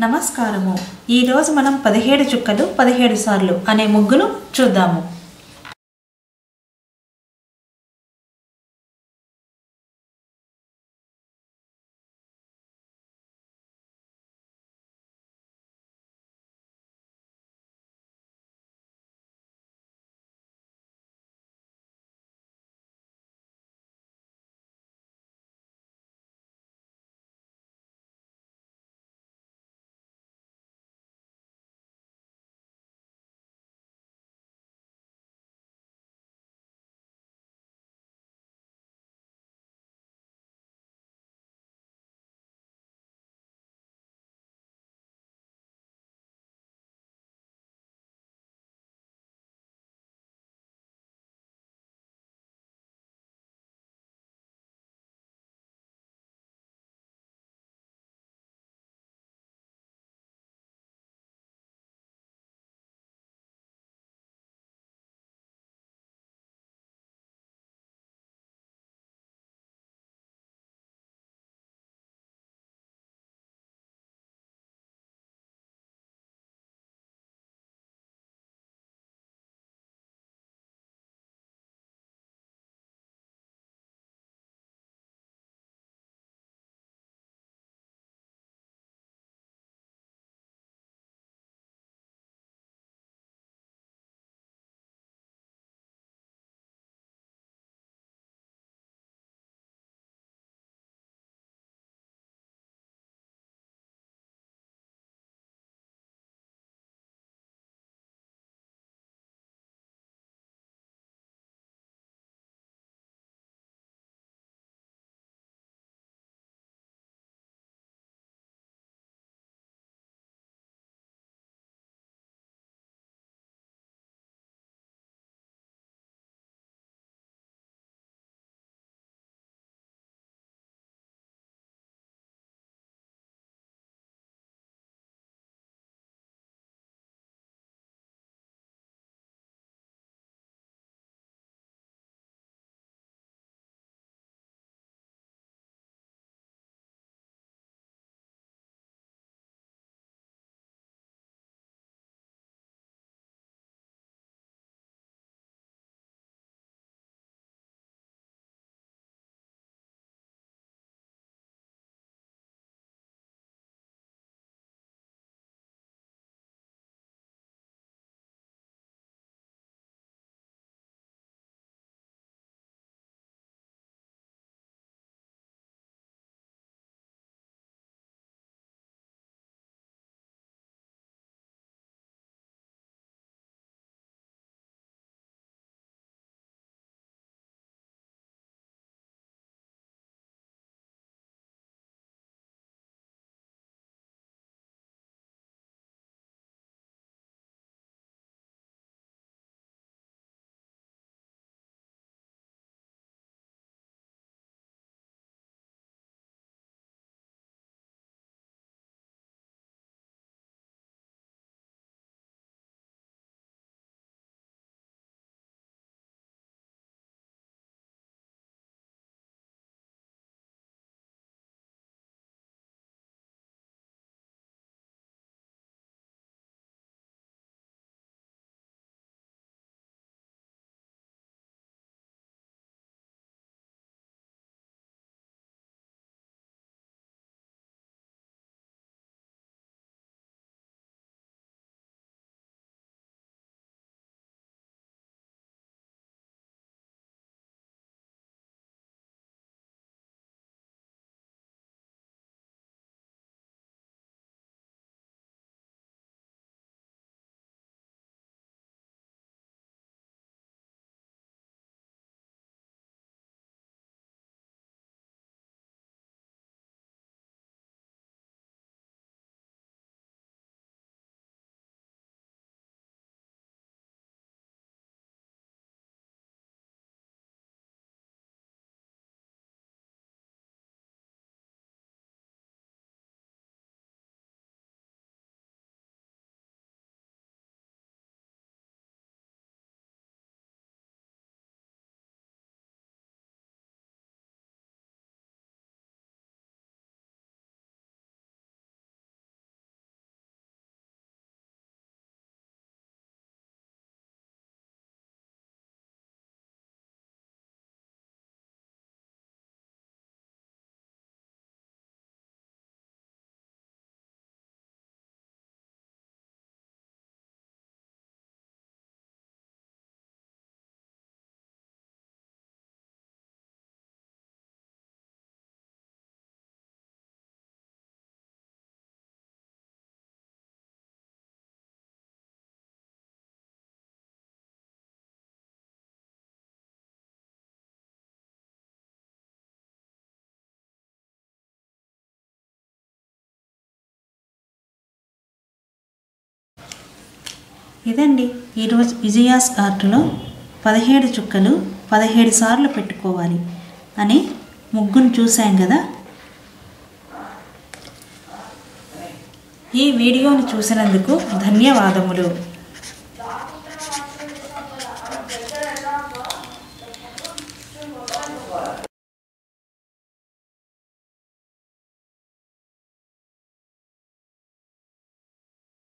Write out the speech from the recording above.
నమస్కారము. ఈరోజు మనం పదిహేడు చుక్కలు పదిహేడు సార్లు అనే ముగ్గును చూద్దాము. ఇదండి ఈరోజు విజయాస్ ఆర్ట్లో పదిహేడు చుక్కలు పదిహేడు సార్లు పెట్టుకోవాలి అని ముగ్గును చూసాం కదా. ఈ వీడియోని చూసినందుకు ధన్యవాదములు.